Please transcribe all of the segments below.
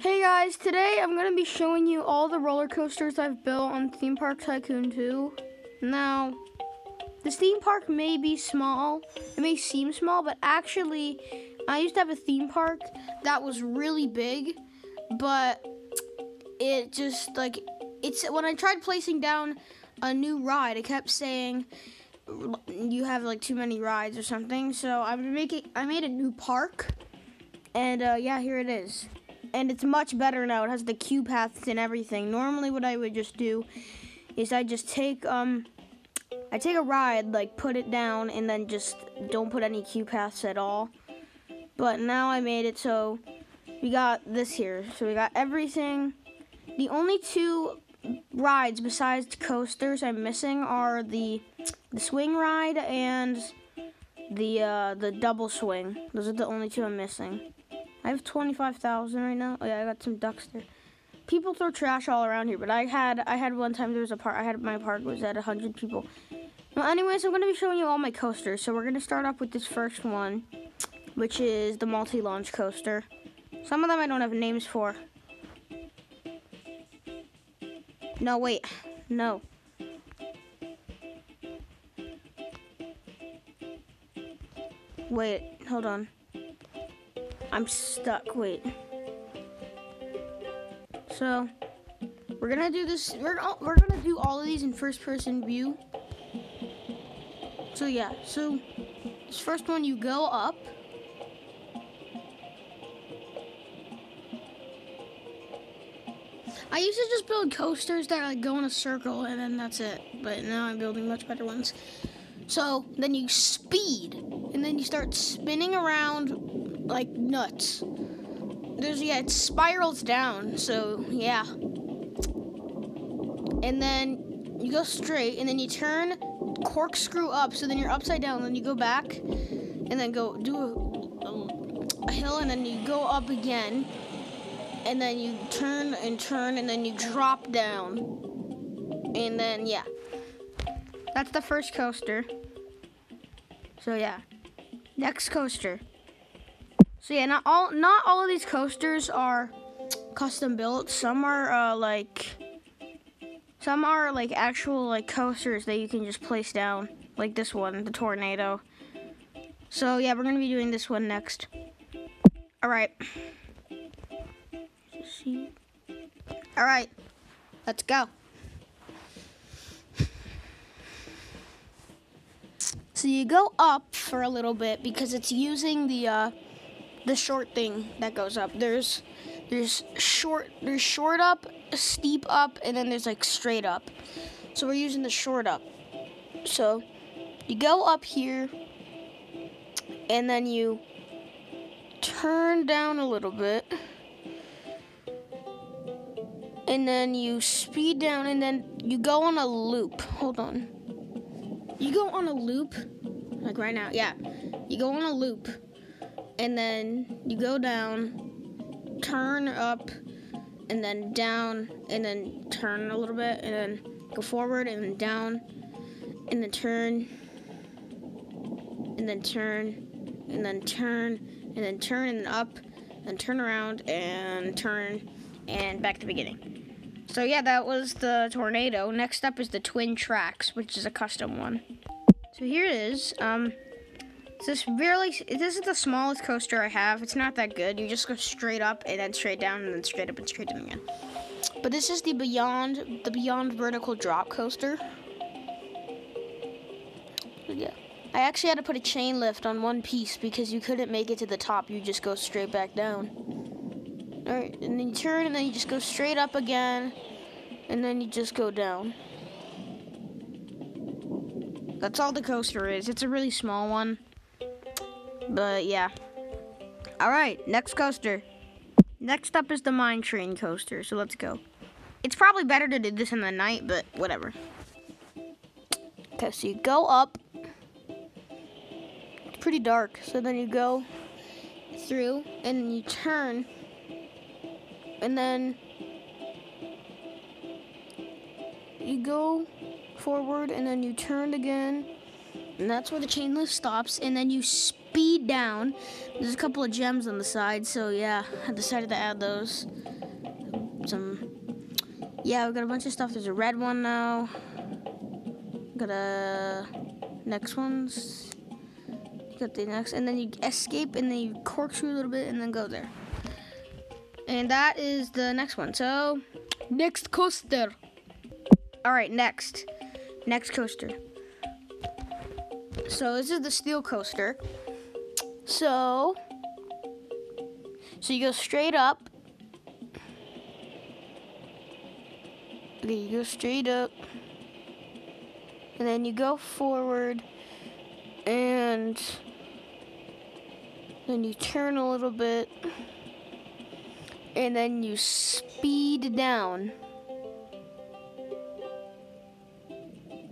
Hey guys, today I'm going to be showing you all the roller coasters I've built on Theme Park Tycoon 2. Now, this theme park may be small, it may seem small, but actually, I used to have a theme park that was really big, but it just like, it's when I tried placing down a new ride, it kept saying you have like too many rides or something. So I'm making, I made a new park, and uh, yeah, here it is and it's much better now. It has the queue paths and everything. Normally, what I would just do is I just take um, I take a ride, like put it down, and then just don't put any queue paths at all. But now I made it so we got this here. So we got everything. The only two rides besides coasters I'm missing are the the swing ride and the uh, the double swing. Those are the only two I'm missing. I have 25,000 right now. Oh yeah, I got some ducks there. People throw trash all around here, but I had I had one time there was a part I had my park was at 100 people. Well, anyways, I'm going to be showing you all my coasters. So we're going to start off with this first one, which is the multi-launch coaster. Some of them I don't have names for. No, wait. No. Wait, hold on. I'm stuck. Wait. So, we're gonna do this. We're oh, we're gonna do all of these in first-person view. So yeah. So this first one, you go up. I used to just build coasters that like go in a circle and then that's it. But now I'm building much better ones. So then you speed and then you start spinning around like nuts. There's yeah, it spirals down. So yeah. And then you go straight, and then you turn corkscrew up. So then you're upside down. Then you go back, and then go do a, a, a hill, and then you go up again, and then you turn and turn, and then you drop down, and then yeah. That's the first coaster. So yeah. Next coaster. So yeah, not all not all of these coasters are custom built. Some are uh, like some are like actual like coasters that you can just place down, like this one, the tornado. So yeah, we're gonna be doing this one next. All right. All right, let's go. So you go up for a little bit because it's using the uh, the short thing that goes up. There's there's short there's short up, steep up, and then there's like straight up. So we're using the short up. So you go up here and then you turn down a little bit. And then you speed down and then you go on a loop. Hold on. You go on a loop like right now. Yeah. You go on a loop and then you go down, turn up, and then down, and then turn a little bit, and then go forward, and then down, and then turn, and then turn, and then turn, and then turn, and then up, and turn around, and turn, and back to the beginning. So yeah, that was the tornado. Next up is the twin tracks, which is a custom one. So here it is. Um, this really, this is the smallest coaster I have. It's not that good. You just go straight up and then straight down and then straight up and straight down again. But this is the Beyond, the Beyond Vertical Drop Coaster. Yeah. I actually had to put a chain lift on one piece because you couldn't make it to the top. You just go straight back down. Alright, and then you turn and then you just go straight up again. And then you just go down. That's all the coaster is. It's a really small one. But yeah. Alright, next coaster. Next up is the Mine Train coaster, so let's go. It's probably better to do this in the night, but whatever. Okay, so you go up. It's pretty dark, so then you go through, and you turn, and then you go forward, and then you turn again, and that's where the chain lift stops. And then you speed down. There's a couple of gems on the side, so yeah, I decided to add those. Some, yeah, we got a bunch of stuff. There's a red one now. Got a next ones. Got the next, and then you escape, and then you corkscrew a little bit, and then go there. And that is the next one. So, next coaster. All right, next, next coaster. So this is the steel coaster. So, so you go straight up. Okay, you go straight up. And then you go forward. And then you turn a little bit. And then you speed down.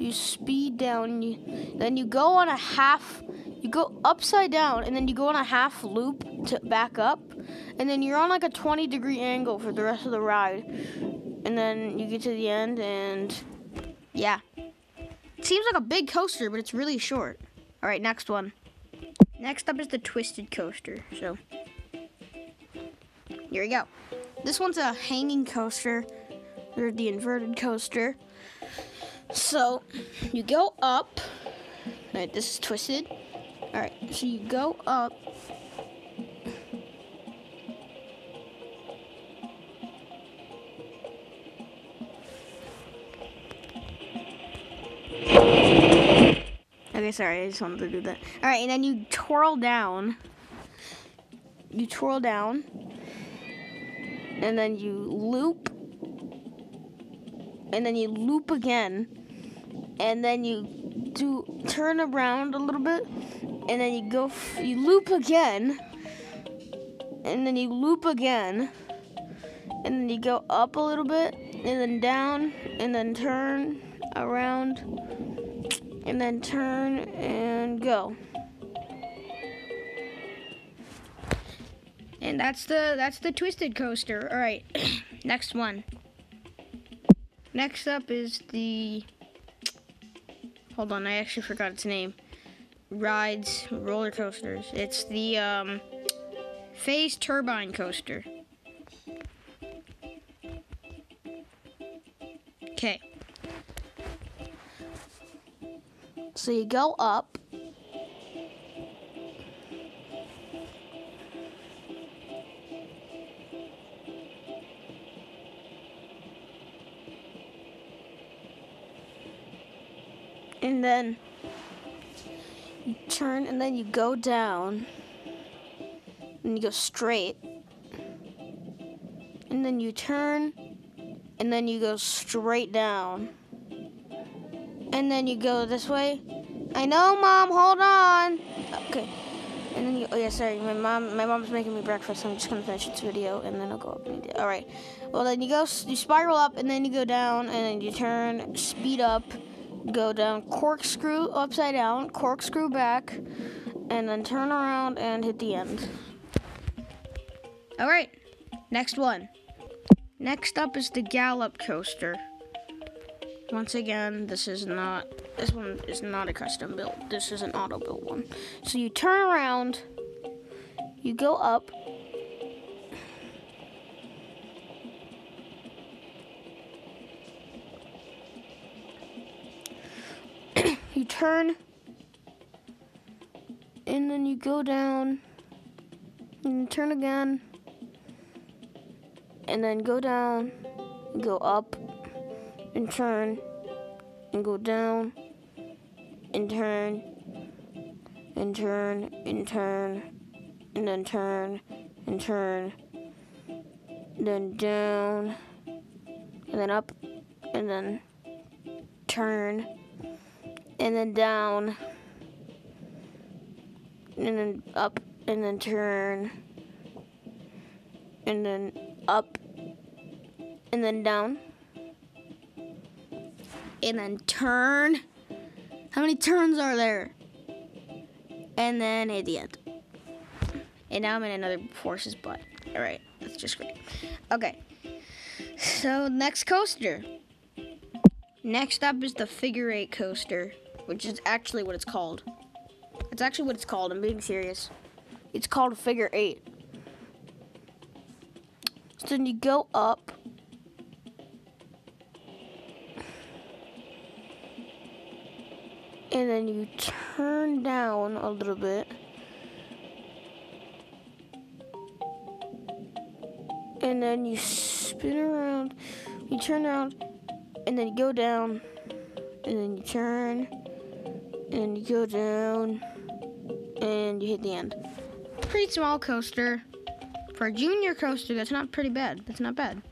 You speed down you then you go on a half you go upside down and then you go on a half loop to back up and then you're on like a 20 degree angle for the rest of the ride and then you get to the end and yeah. It seems like a big coaster but it's really short. All right next one. Next up is the twisted coaster so. Here we go. This one's a hanging coaster or the inverted coaster so you go up. Right, this is twisted. All right, so you go up. Okay, sorry, I just wanted to do that. All right, and then you twirl down. You twirl down, and then you loop, and then you loop again and then you do turn around a little bit, and then you go, you loop again, and then you loop again, and then you go up a little bit, and then down, and then turn around, and then turn and go. And that's the that's the twisted coaster. All right, next one. Next up is the Hold on, I actually forgot its name. Rides roller coasters. It's the um, Phase Turbine Coaster. Okay. So you go up. And then you turn and then you go down and you go straight. And then you turn and then you go straight down. And then you go this way. I know mom. Hold on. Okay. And then you oh yeah sorry. My mom my mom's making me breakfast. I'm just gonna finish this video and then i'll go up and all right. Well then you go you spiral up and then you go down and then you turn speed up go down, corkscrew upside down, corkscrew back, and then turn around and hit the end. All right, next one. Next up is the Gallop Coaster. Once again, this is not, this one is not a custom build. This is an auto build one. So you turn around, you go up, turn and then you go down and turn again and then go down go up and turn and go down and turn and turn and turn and then turn and turn then down and then up and then turn and then down, and then up, and then turn, and then up, and then down, and then turn. How many turns are there? And then at the end. And now I'm in another horse's butt. All right, that's just great. Okay, so next coaster. Next up is the figure eight coaster which is actually what it's called. It's actually what it's called. I'm being serious. It's called figure eight. So then you go up. And then you turn down a little bit. And then you spin around. You turn around. And then you go down. And then you turn. And you go down. And you hit the end. Pretty small coaster. For a junior coaster, that's not pretty bad. That's not bad.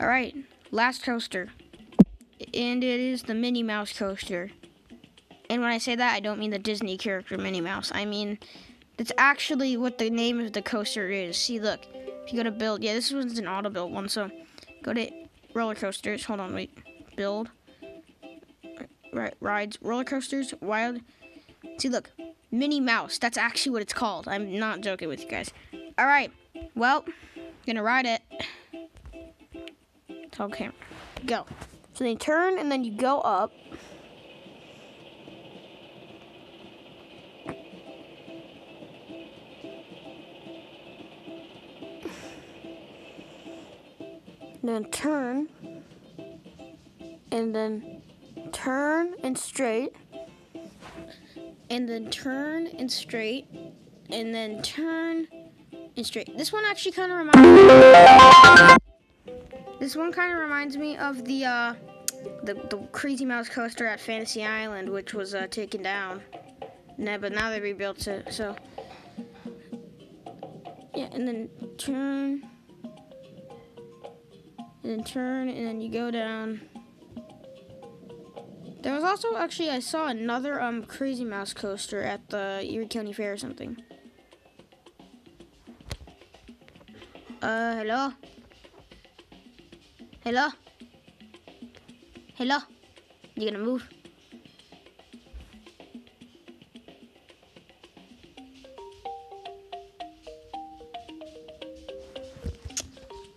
All right, last coaster. And it is the Minnie Mouse coaster. And when I say that, I don't mean the Disney character Minnie Mouse. I mean, that's actually what the name of the coaster is. See, look. If you go to build, yeah, this one's an auto build one. So go to roller coasters. Hold on, wait. Build. Right, rides, roller coasters, wild. See, look. Minnie Mouse. That's actually what it's called. I'm not joking with you guys. All right. Well, gonna ride it. Tell camera. Go. So then you turn and then you go up. Then turn. And then turn and straight. And then turn and straight. And then turn and straight. This one actually kind of reminds. This one kind of reminds me of the uh, the the Crazy Mouse coaster at Fantasy Island, which was uh, taken down. Nah, but now they rebuilt it. So yeah, and then turn, and then turn, and then you go down. There was also actually I saw another um Crazy Mouse coaster at the Erie County Fair or something. Uh, hello? Hello? Hello? You gonna move?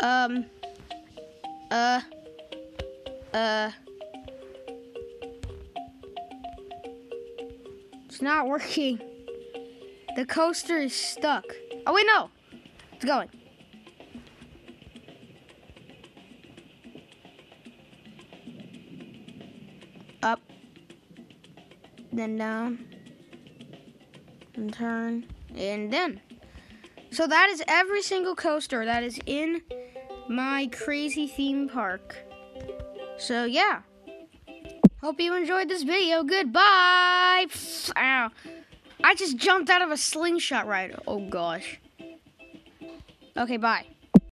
Um. Uh. Uh. It's not working. The coaster is stuck. Oh, wait, no. It's going. up, then down, and turn, and then. So that is every single coaster that is in my crazy theme park. So yeah. Hope you enjoyed this video. Goodbye. Ow. I just jumped out of a slingshot ride. Oh gosh. Okay, bye.